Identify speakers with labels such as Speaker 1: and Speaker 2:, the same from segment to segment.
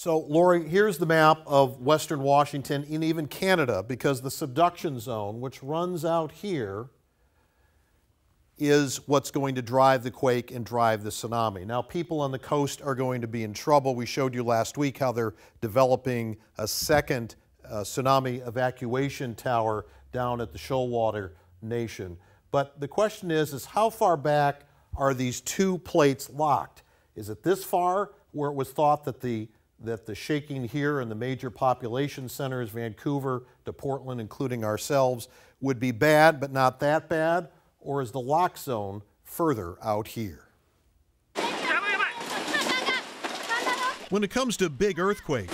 Speaker 1: So, Lori, here's the map of Western Washington and even Canada because the subduction zone, which runs out here, is what's going to drive the quake and drive the tsunami. Now, people on the coast are going to be in trouble. We showed you last week how they're developing a second uh, tsunami evacuation tower down at the Shoalwater Nation. But the question is, is how far back are these two plates locked? Is it this far where it was thought that the that the shaking here in the major population centers, Vancouver to Portland, including ourselves, would be bad, but not that bad? Or is the lock zone further out here? When it comes to big earthquakes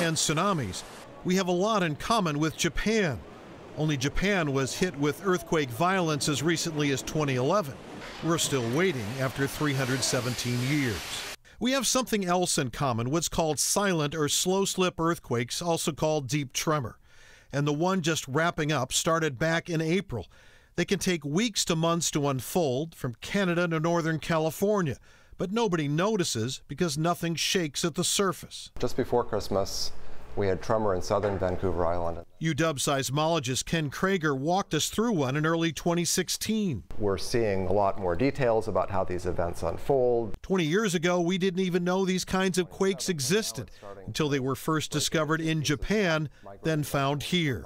Speaker 1: and tsunamis, we have a lot in common with Japan. Only Japan was hit with earthquake violence as recently as 2011. We're still waiting after 317 years. We have something else in common, what's called silent or slow slip earthquakes, also called deep tremor. And the one just wrapping up started back in April. They can take weeks to months to unfold from Canada to Northern California, but nobody notices because nothing shakes at the surface.
Speaker 2: Just before Christmas, we had tremor in southern Vancouver Island.
Speaker 1: UW seismologist Ken Creager walked us through one in early 2016.
Speaker 2: We're seeing a lot more details about how these events unfold.
Speaker 1: 20 years ago, we didn't even know these kinds of quakes existed until they were first discovered in Japan, then found here.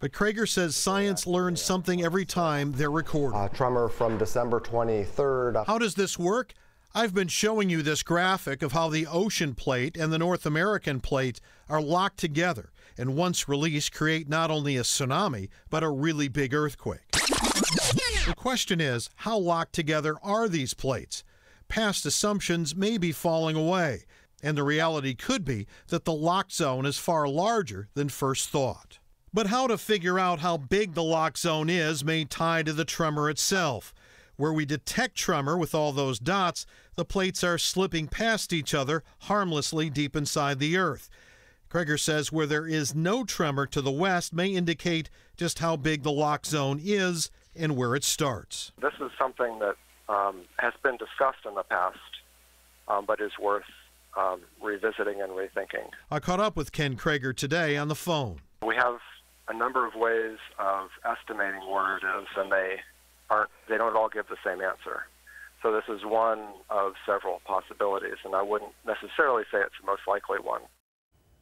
Speaker 1: But Creager says science learns something every time they're recorded.
Speaker 2: Uh, tremor from December 23rd.
Speaker 1: How does this work? I've been showing you this graphic of how the ocean plate and the North American plate are locked together and once released create not only a tsunami, but a really big earthquake. The question is, how locked together are these plates? Past assumptions may be falling away, and the reality could be that the lock zone is far larger than first thought. But how to figure out how big the lock zone is may tie to the tremor itself. Where we detect tremor with all those dots, the plates are slipping past each other harmlessly deep inside the Earth. Creager says where there is no tremor to the west may indicate just how big the lock zone is and where it starts.
Speaker 3: This is something that um, has been discussed in the past, um, but is worth um, revisiting and rethinking.
Speaker 1: I caught up with Ken Creager today on the phone.
Speaker 3: We have a number of ways of estimating where it is, and they aren't they don't all give the same answer. So this is one of several possibilities, and I wouldn't necessarily say it's the most likely one.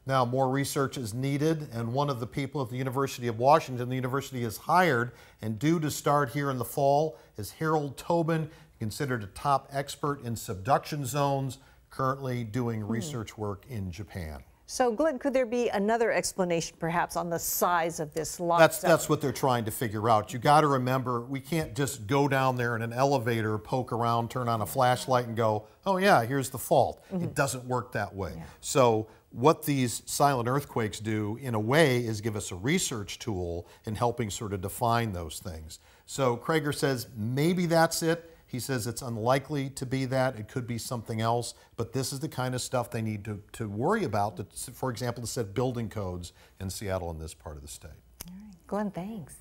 Speaker 1: Now, more research is needed, and one of the people at the University of Washington, the university has hired and due to start here in the fall is Harold Tobin, considered a top expert in subduction zones, currently doing hmm. research work in Japan.
Speaker 4: So, Glenn, could there be another explanation perhaps on the size of this lock
Speaker 1: that's, That's what they're trying to figure out. You got to remember, we can't just go down there in an elevator, poke around, turn on a flashlight, and go, oh, yeah, here's the fault. Mm -hmm. It doesn't work that way. Yeah. So, what these silent earthquakes do, in a way, is give us a research tool in helping sort of define those things. So, Creager says maybe that's it. He says it's unlikely to be that. It could be something else, but this is the kind of stuff they need to, to worry about, to, for example, to set building codes in Seattle in this part of the state.
Speaker 4: All right. Glenn, thanks.